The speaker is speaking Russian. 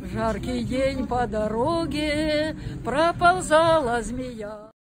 В жаркий день по дороге проползала змея.